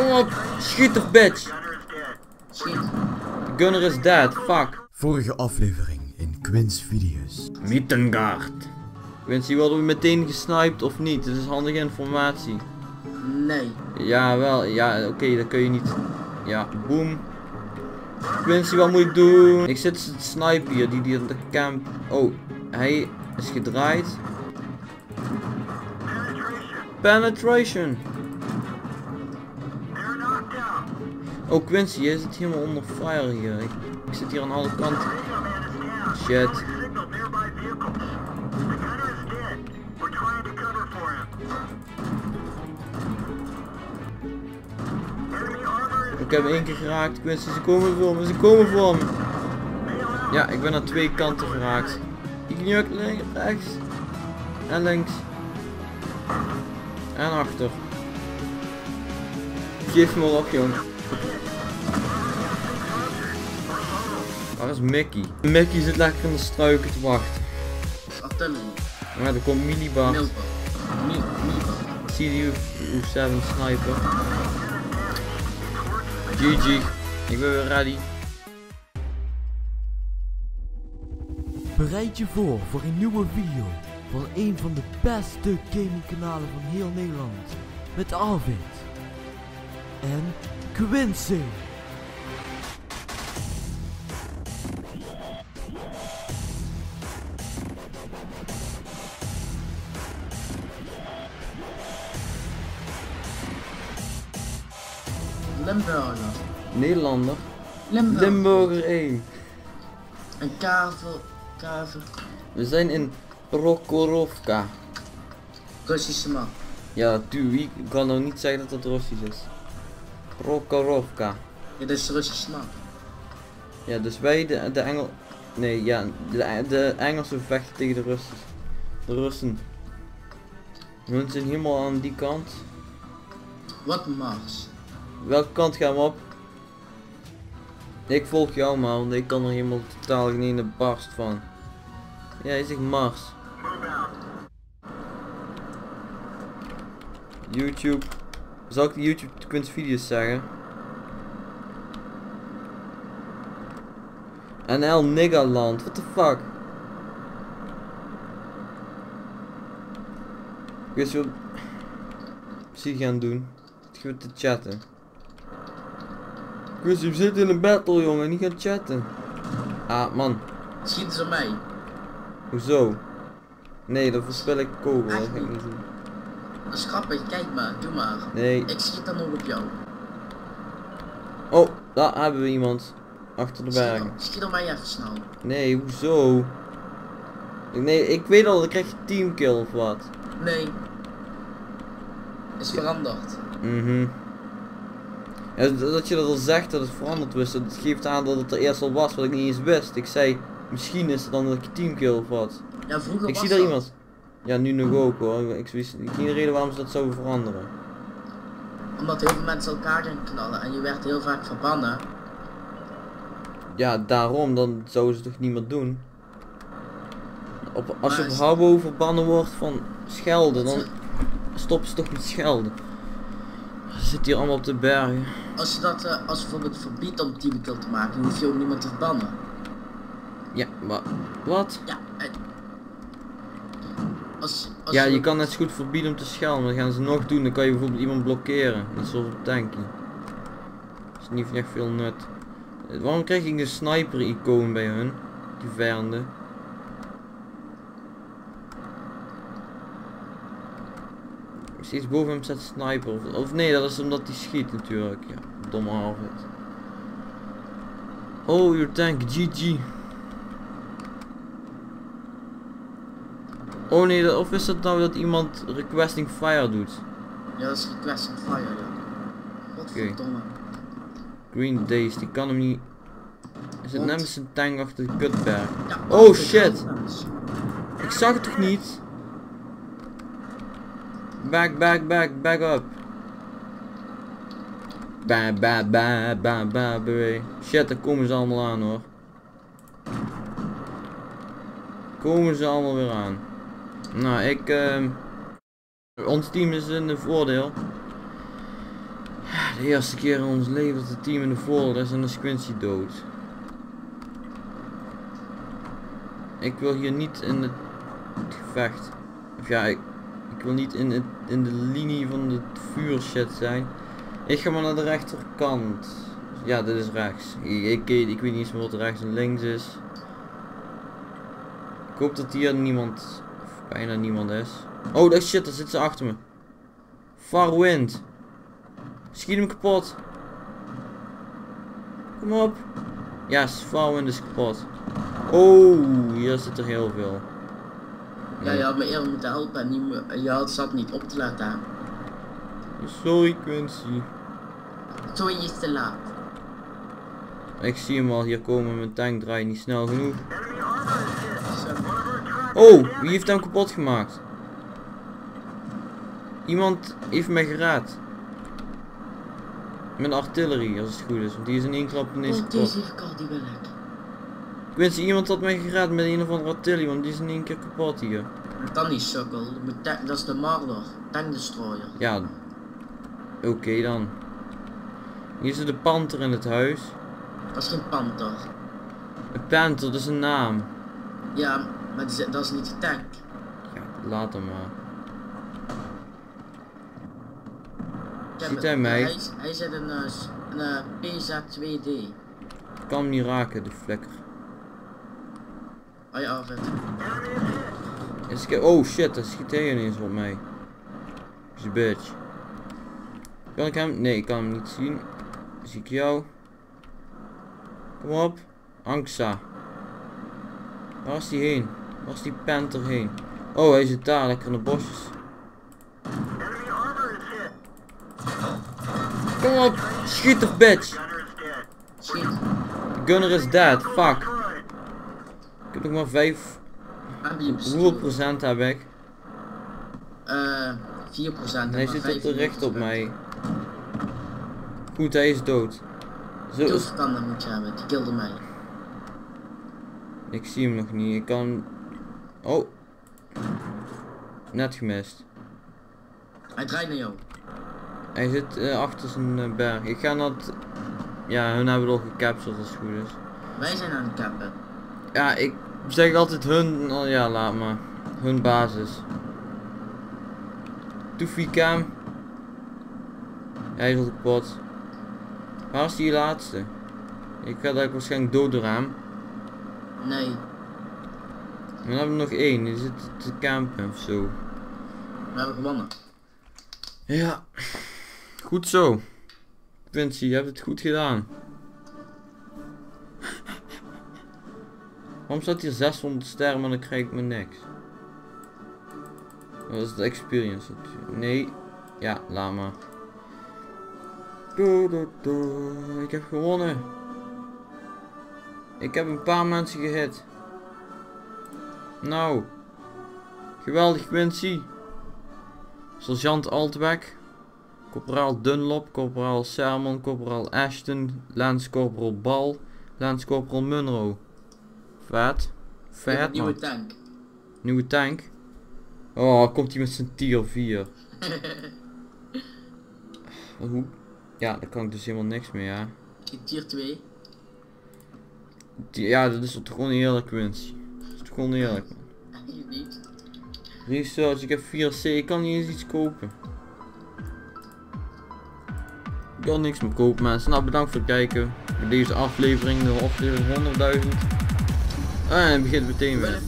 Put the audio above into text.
Kom op. Schiet toch, bitch. Schiet. De gunner is dead. Fuck. Vorige aflevering in Quins video's. Mittengard. Quincy, worden we meteen gesniped of niet? Dit is handige informatie. Nee. Ja, wel. Ja, oké, dat kun je niet. Ja, boom. Quincy, wat moet ik doen? Ik zit te snipen hier, die die aan de camp. Oh, hij is gedraaid. Penetration. Oh, Quincy, jij zit helemaal onder fire hier. Ik, ik zit hier aan alle kanten. Shit. Ik heb één keer geraakt, Quincy. Ze komen voor me, ze komen voor me. Ja, ik ben aan twee kanten geraakt. Ik links, rechts. En links. En achter. Geef me op, jong. Waar is Mickey? Mickey zit lekker in de struiken te wachten. Dat is artillerie. Maar er komt minibar. Milpa. Mi Milpa. CDU 7 sniper. GG. Ik ben weer ready. Bereid je voor voor een nieuwe video van een van de beste gamingkanalen van heel Nederland. Met Arvid. En Quincy. Limburger. Nederlander. Limburger. Limburger 1. Een kaver. Kaver. We zijn in Prokhorovka. Russische man. Ja, tu, wie kan nou niet zeggen dat het Russisch is? Prokhorovka. Ja, dat is Russische man. Ja, dus wij de, de Engel... Nee, ja, de, de Engelsen vechten tegen de Russen. De Russen. Hun zijn helemaal aan die kant. Wat Mars. Welke kant gaan we op? Ik volg jou man, want ik kan er helemaal totaal geen ene barst van. Ja, hij zegt Mars. YouTube. Zal ik de YouTube Quints video's zeggen? NL Niggerland, what the fuck? Ik weet wat zie gaan doen. Ik ga te chatten. Chris, je zit in een battle jongen, niet gaan chatten. Ah man, Schieten ze mij. hoezo? Nee, dan verspil ik kogel, dat ga ik niet doen. Dat is grappig, kijk maar, doe maar. Nee. Ik schiet dan nog op jou. Oh, daar hebben we iemand. Achter de bergen. schiet dan mij even snel. Nee, hoezo? Nee, ik weet al, dan krijg je teamkill of wat. Nee. Is veranderd. Mhm. Ja, dat je dat al zegt dat het veranderd was, dat geeft aan dat het er eerst al was wat ik niet eens wist. Ik zei, misschien is het dan dat ik teamkill of wat. Ja, vroeger Ik was zie daar dat. iemand. Ja, nu nog ook hoor. Ik wist geen reden waarom ze dat zouden veranderen. Omdat heel veel mensen elkaar gaan knallen en je werd heel vaak verbannen. Ja, daarom, dan zouden ze toch niet meer doen. Op, als je op is- Habbo verbannen wordt van schelden, dan stoppen ze toch met schelden. Zitten hier allemaal op de bergen. Als je dat, eh, als je bijvoorbeeld verbiedt om teamkill te maken, hoef je ook niemand te verbannen. Ja, maar wat? Ja, eh, als, als Ja, je kan net zo goed verbieden om te schelden, maar dan gaan ze nog doen. Dan kan je bijvoorbeeld iemand blokkeren. Net zoals op tanky. Dat is niet echt veel nut. Eh, Waarom krijg ik een sniper icoon bij hun? Die vijanden. Steeds boven hem staat sniper. Of, of nee, dat is omdat hij schiet natuurlijk. Ja, domme Harvard. Oh, your tank, GG. Oh nee, dat- of is dat nou dat iemand requesting fire doet? Ja, dat is request of fire, ja. Godverdomme. Green Days, die kan hem niet... Is het met zijn tank achter de kutberg? Ja, Oh, is shit. Ik zag het toch niet? Back, back, back, back up. Ba, ba, ba, ba, ba, ba. Shit, daar komen ze allemaal aan hoor. Komen ze allemaal weer aan. Nou, ik... ehm ons team is in een voordeel. De eerste keer in ons leven dat het team in de voordeel is en de Quincy dood. Ik wil hier niet in het gevecht. Of ja, ik, ik wil niet in, het, in de linie van het vuurshit zijn. Ik ga maar naar de rechterkant. Ja, dit is rechts. Ik, ik, weet niet eens wat rechts en links is. Ik hoop dat hier niemand, of bijna niemand is. Oh, dat shit, daar zit ze achter me. Far wind. Schiet hem kapot. Kom op. Ja, yes, Farwind is kapot. Oh, hier zit er heel veel. Ja, je had me eerder moeten helpen en niet, je had zat niet op te laten. Sorry Quincy. Zo je is te laat. Ik zie hem al hier komen, mijn tank draait niet snel genoeg. Zo. Oh, wie heeft hem kapot gemaakt? Iemand heeft mij geraad. Met artillerie, als het goed is, want die is in één klap ineens Oh, kapot. deze die wil ik. Quincy, iemand had mij geraad met een of andere artillerie, want die is in één keer kapot hier. Dan niet sukkel, dat is de Marder, tank destroyer. Ja, oké dan. Hier zit de panter in het huis. Dat is geen panter. Een panter, dat is een naam. Ja, maar dat is niet de tank. Ja, laat hem maar. Ziet hij mij? Hij, hij zit in eh, s- een eh, PZ2D. Ik kan hem niet raken, de vlekker. Oh ja. Eens kijken- Oh shit, daar schiet hij ineens op mij. Is een bitch. Kan ik hem? Nee, ik kan hem niet zien. Zie ik jou? Kom op. Angsa. Waar is die heen? Waar is die panter heen? Oh, hij zit daar, lekker in de bosjes. Kom op, schiet toch bitch. Schiet. Gunner is dead, fuck. Ik heb nog maar 5. Ambium Hoeveel procent heb ik? Eh, 4%. En hij zit op de recht op mij. Goed, hij is dood. Zo is... Toeverstanden moet je hebben, die kilde mij. Ik zie hem nog niet. Ik kan... Oh. Net gemist. Hij draait naar jou. Hij zit eh, achter zijn eh, berg. Ik ga naar het... Ja, hun hebben het al gecaptured als het goed is. Wij zijn aan het cappen. Ja, ik zeg altijd hun... Oh, ja, laat maar. Hun basis. Toefie cam. Ja, hij is al kapot. Waar is die laatste? Ik ga daar waarschijnlijk dood door hem. Nee. En dan hebben we nog één, die zit te campen of zo. We hebben gewonnen. Ja, goed zo. Quincy, je hebt het goed gedaan. Waarom staat hier 600 sterren, maar dan krijg ik me niks? Dat is de experience. Nee, ja, laat maar. Ik heb gewonnen. Ik heb een paar mensen gehit. Nou. Geweldig Quincy. Sergeant Altweg. Corporaal Dunlop, Corporaal Sermon, Corporaal Ashton, Lance Corporal Bal, Lance Corporal Munro. Vet. Hebben Vet een nieuwe man. tank. Nieuwe tank. Oh, komt hij met zijn tier 4. Hoe? Ja, daar kan ik dus helemaal niks mee, ja. Die tier 2. Die- ja, dat is toch gewoon eerlijk, Quincy. Dat is toch gewoon eerlijk, man. Niet. Research, ik heb 4C, ik kan niet eens iets kopen. Ik kan niks meer kopen mensen. Nou, bedankt voor het kijken. Bij deze aflevering, de aflevering 100.000. Ah, het begint meteen weer.